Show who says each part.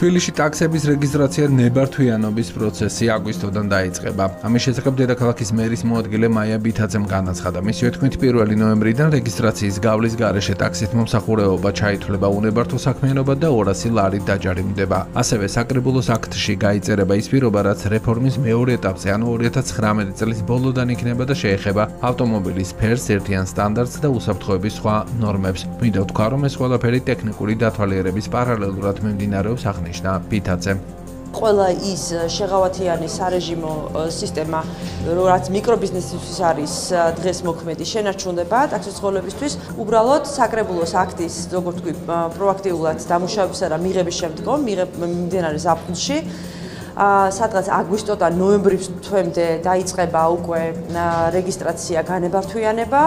Speaker 1: თბილისში ტაქსების რეგისტრაცია ნებართვიანობის პროცესი აგვისტოდან დაიწყება. ამის შესახებ დედაქალაქის მერის მოადგილე მაია ბითაძემ განაცხადა, მისივე თქმით 1 ნოემბრიდან რეგისტრაციის გავლის გარეშე ტაქსით მომსახურეობა ჩაითვლება უნებართო საქმიანობა და 200 ლარით დაჯარიმდება. ასევე საკრებულოს აქტში გაიწერება ის პირობა, რაც რეფორმის მეორე ეტაპზე, ანუ 2019 წლის ბოლოდან იქნება და შეეხება ავტომობილის ფერს, ერთიან სტანდარტს და უსაფრთხოების სხვა ნორმებს. მინდა ვთქვა, რომ ეს ყველაფერი ტექნიკური დათვალიერების პარალელურად მიმდინარეობს აღ აღნიშნა ბითაძე
Speaker 2: ყველა ის შეღავათიანი სარეჟიმო სისტემა, რაც მიკრობიზნესისთვის არის დღეს მოქმედი, შენარჩუნდება ტაქსის ცხოვრებისთვის, უბრალოდ საკრებულოს აქტის, როგორც თქვი, პროაქტიულად დამუშავებისა და მიღების შემდგომ, მიმდინარე ზაფხულში. ა სადღაც აგვისტოდან ნოემბრის თვემდე დაიწყება უკვე რეგისტრაცია განებართვიანება